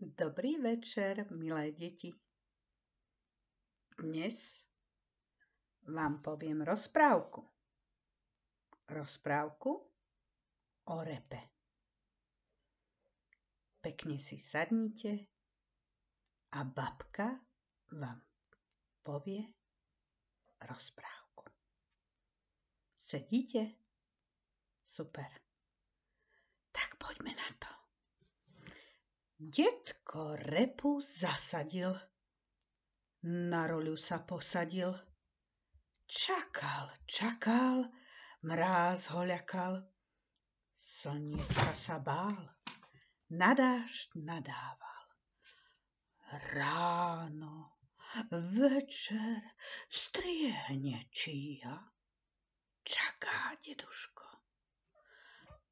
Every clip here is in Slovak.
Dobrý večer, milé deti. Dnes vám poviem rozprávku. Rozprávku o repe. Pekne si sadnite a babka vám povie rozprávku. Sedíte? Super. Tak poďme na to. Detko repu zasadil. Na roľu sa posadil. Čakal, čakal, mráz ho ľakal. Slniečka sa bál, na dážď nadával. Ráno, večer, striehne číha. Čaká deduško.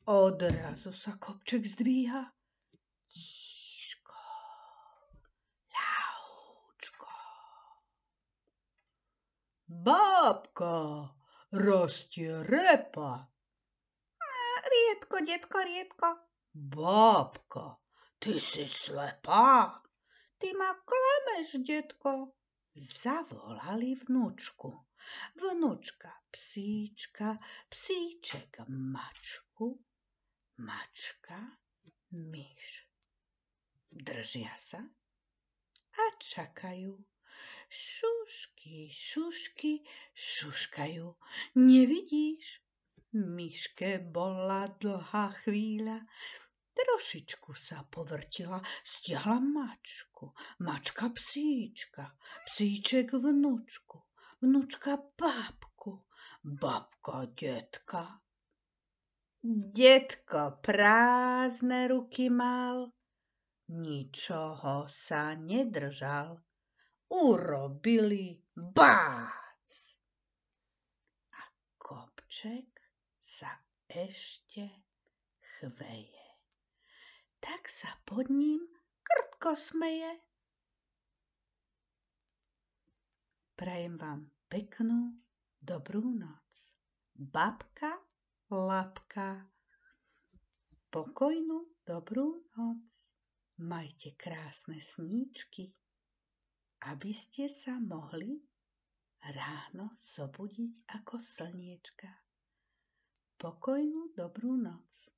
Odrazu sa kopček zdvíha Bábka, rastie repa. Riedko, detko, riedko. Bábka, ty si slepá. Ty ma klameš, detko. Zavolali vnúčku. Vnúčka psíčka, psíček mačku, mačka myš. Držia sa a čakajú Šušky, šušky, šuškajú. Nevidíš? Myške bola dlhá chvíľa. Trošičku sa povrtila, stiahla mačku, mačka psíčka, psíček vnúčku, vnúčka babku, babka detka. Detko prázdne ruky mal, ničoho sa nedržal urobili bác. A kopček sa ešte chveje. Tak sa pod ním krtko smeje. Prajem vám peknú dobrú noc. Babka, lapka, pokojnú dobrú noc. Majte krásne sníčky aby ste sa mohli ráno zobudiť ako slniečka. Pokojnú dobrú noc.